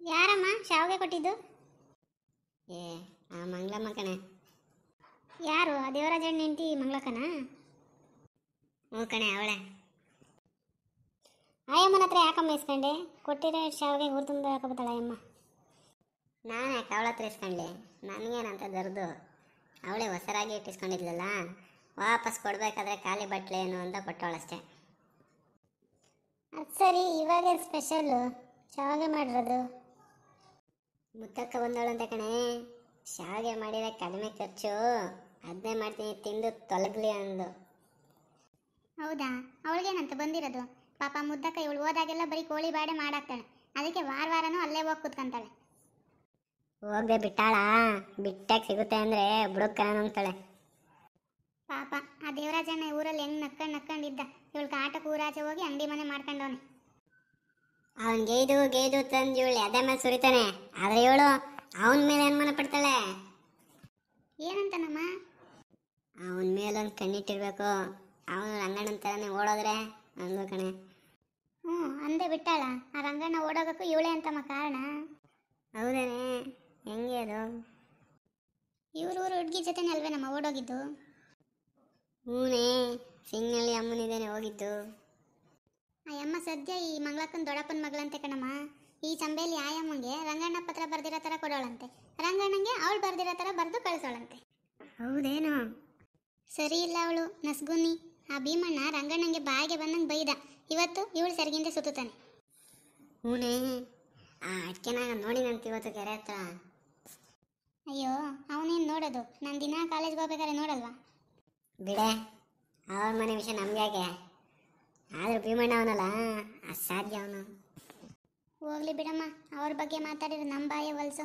ಯಾರಮ್ಮ? ಶಾವಿಗೆ ಕೊಟ್ಟಿದ್ದು? ಏ ಆ ಮಂಗ್ಲಮ್ಮ ಕಣೆ. ಯಾರು? ಆ ದೇವರಾಜಣ್ಣ ಹೆಂಡತಿ ಮಂಗ್ಲಕ್ಕನ ಹ್ಞೂ ಕಣೆ ಅವಳೆ. ಆಯಮ್ಮನ ಹತ್ರ ಯಾಕಮ್ಮ ಇಸ್ಕೊಂಡೆ? ಕೊಟ್ಟಿರೋ ಶಾವಿಗೆ ಊರು ತುಂಬ ಹಾಕೋತಾಳ ಅಯ್ಯಮ್ಮ. ನಾನು ಯಾಕೆ ಅವಳ ಹತ್ರ ಇಸ್ಕೊಂಡ್ಲಿ? ನನಗೇನಂತ ದರ್ದು? ಅವಳೇ ಹೊಸರಾಗಿ ಇಟ್ಟಿಸ್ಕೊಂಡಿದ್ಲಲ್ಲ? ವಾಪಸ್ ಕೊಡಬೇಕಾದ್ರೆ ಖಾಲಿ ಬಟ್ಲೆ ಏನು ಅಂತ ಕೊಟ್ಟವಳಷ್ಟೇ. ಅದು ಸರಿ ಇವಾಗ ಸ್ಪೆಷಲ್ಲು ಶಾವಿಗೆ ಮಾಡಿರೋದು? ಮುತ್ತಕ್ಕ ಅಂತ ಕಣೆ. ಶಾವಿಗೆ ಮಾಡಿದ ಕಡಿಮೆ ಖರ್ಚು. ಅದನ್ನೇ ಮಾಡ್ತೀನಿ ತಿಂದು ತೊಲಗ್ಲಿ ಅಂದು. ಹೌದಾ? ಅವಳಿಗೇನಂತ ಬಂದಿರೋದು? ಪಾಪ ಮುದ್ದಕ್ಕ ಇವಳು ಹೋದಾಗೆಲ್ಲ ಬರೀ ಕೋಳಿ ಬಾಡೆ ಮಾಡಾಕ್ತಾಳೆ. ಅದಕ್ಕೆ ವಾರ ವಾರನೂ ಅಲ್ಲೇ ಹೋಗಿ ಕುತ್ಕೊಂತಾಳೆ. ಹೋಗದೆ ಬಿಟ್ಟಾಳ. ಬಿಟ್ಟಾಗ ಸಿಗುತ್ತೆ ಅಂದ್ರೆ ಬುಡಕ್ಕನ ಅಂತಾಳೆ ಪಾಪ ಆ ದೇವರಾಜಣ್ಣ ಊರಲ್ಲಿ ಹೆಂಗ್ ನಕ್ಕಂಡ್ ನಕ್ಕಂಡಿದ್ದ? ಇವಳು ಆಟಕ್ಕೆ ಊರಾಚೆ ಹೋಗಿ ಅಂಗಡಿ ಮನೆ ಮಾಡ್ಕೊಂಡವನೆ. ಅವನ್ ಗೇದು ಗೇದು ತಂದು ಇವಳು ಎದೆ ಮೇಲೆ ಸುರಿತಾನೆ. ಆದ್ರೆ ಇವಳು ಅವನ ಮೇಲೆ ಅನುಮಾನ ಪಡ್ತಾಳೆ. ಏನಂತಾನಮ್ಮ? ಅವನ ಮೇಲೊಂದು ಕಣ್ಣಿಟ್ಟಿರ್ಬೇಕು. ಅವನು ರಂಗಣ್ಣನ ಥರನೇ ಓಡೋದ್ರೆ ಅಂದ್ಲು ಕಣೆ. ಹ್ಞೂ ಅಂದೆ ಬಿಟ್ಟಾಳ. ಆ ರಂಗಣ್ಣ ಓಡೋಗಕ್ಕೂ ಇವಳೇ ಅಂತಮ್ಮ ಕಾರಣ. ಹೌದೇನೆ. ಹೆಂಗೆ ಅದು? ಇವ್ರ ಊರು ಹುಡುಗಿ ಜೊತೆನೇ ಅಲ್ವೇ ನಮ್ಮ ಓಡೋಗಿದ್ದು? ಹ್ಞೂನೇ. ಸಿಂಗಲ್ಲಿ ಅಮ್ಮನಿದ್ದೇನೆ ಹೋಗಿದ್ದು. ಆ ಯಮ್ಮ ಸದ್ಯ ಈ ಮಂಗಳಕ್ಕನ ದೊಡ್ಡಪ್ಪನ ಮಗಳಂತೆ ಕಣಮ್ಮ. ಈ ಚಂಬೆಯಲ್ಲಿ ಆಯಮ್ಮಂಗೆ ರಂಗಣ್ಣ ಪತ್ರ ಬರ್ದಿರೋ ಥರ ಕೊಡೋಳಂತೆ. ರಂಗಣ್ಣಂಗೆ ಅವಳು ಬರ್ದಿರೋ ಥರ ಬರೆದು ಕಳಿಸೋಳಂತೆ. ಹೌದೇನು? ಸರಿ ಇಲ್ಲ ಅವಳು ನಸ್ಗುನ್ನಿ. ಆ ಭೀಮಣ್ಣ ರಂಗಣ್ಣಂಗೆ ಬಾಯಿಗೆ ಬಂದಂಗೆ ಬೈದ. ಇವತ್ತು ಇವಳು ಸರಿಗಿಂದ ಸುತ್ತಾನೆ ಹೂನೇ ಆ ಅಡ್ಕೆನಾಗ ನೋಡಿ ನಂತ ಇವತ್ತು ಕೆರೆ ಹತ್ರ. ಅಯ್ಯೋ ಅವನೇನು ನೋಡೋದು? ನಾನು ದಿನ ಕಾಲೇಜ್ಗೆ ಹೋಗ್ಬೇಕಾದ್ರೆ ನೋಡಲ್ವಾ? ಬಿಡೆ ಅವ್ರ ಮನೆ ವಿಷಯ ನಮ್ಗೆ ಆದ್ರೂ ಭೀಮಣ್ಣ ಅವನಲ್ಲ, ಅಸಾಧ್ಯ ಅವನು. ಹೋಗ್ಲಿ ಬಿಡಮ್ಮ, ಅವ್ರ ಬಗ್ಗೆ ಮಾತಾಡಿದ್ರೆ ನಮ್ಮ ಬಾಯ ಹೊಲ್ಸು.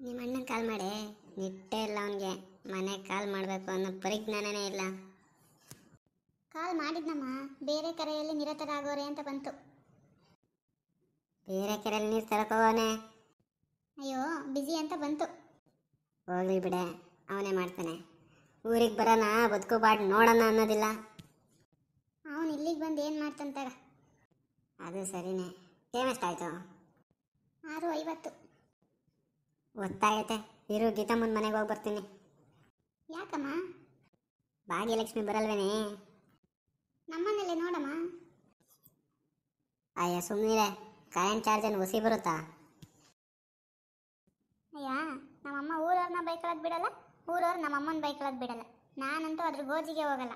ನಿಮ್ಮ ಅಣ್ಣನ ಕಾಲ್ ಮಾಡಿ, ನಿಟ್ಟೆ ಇಲ್ಲ ಅವನಿಗೆ. ಮನೆಗೆ ಕಾಲ್ ಮಾಡಬೇಕು ಅನ್ನೋ ಪರಿಜ್ಞಾನನೇ ಇಲ್ಲ. ಕಾಲ್ ಮಾಡಿದ್ನಮ್ಮ, ಬೇರೆ ಕರೆಯಲ್ಲಿ ನಿರತರಾಗೋರೆ ಅಂತ ಬಂತು. ಬೇರೆ ಕೆರೆಯಲ್ಲಿ ನೀರು ತರಕೋವನೆ ಅಯ್ಯೋ ಬಿಸಿ ಅಂತ ಬಂತು. ಹೋಗ್ಲಿ ಬಿಡೆ, ಅವನೇ ಮಾಡ್ತಾನೆ. ಊರಿಗೆ ಬರೋಣ ಬದುಕೋಬಾರ್ದು ನೋಡೋಣ ಅನ್ನೋದಿಲ್ಲ. ಇಲ್ಲಿಗೆ ಬಂದು ಏನು ಮಾಡ್ತಂತಾರ ಅದು ಸರಿನೇ. ಟೈಮ್ ಎಷ್ಟಾಯ್ತು? ಆರು ಐವತ್ತು. ಗೊತ್ತಾಗೈತೆ. ಇರು ಗೀತಮ್ಮನ ಮನೆಗೆ ಹೋಗಿ ಬರ್ತೀನಿ. ಯಾಕಮ್ಮ? ಭಾಗ್ಯಲಕ್ಷ್ಮಿ ಬರಲ್ವೇನೆ? ನಮ್ಮನೇಲೆ ನೋಡಮ್ಮ. ಅಯ್ಯ ಸುಮ್ಮನಿರೆ ಕರೆಂಟ್ ಚಾರ್ಜ್ ಏನು ಹುಸಿ ಬರುತ್ತಾ? ಅಯ್ಯ ನಮ್ಮಮ್ಮ ಊರವ್ರನ್ನ ಬೈಕೊಳ್ಳೋದು ಬಿಡಲ್ಲ? ಊರವ್ರು ನಮ್ಮಮ್ಮನ ಬೈಕೊಳ್ಳೋದು ಬಿಡಲ್ಲ. ನಾನಂತೂ ಅದ್ರ ಗೋಜಿಗೆ ಹೋಗಲ್ಲ.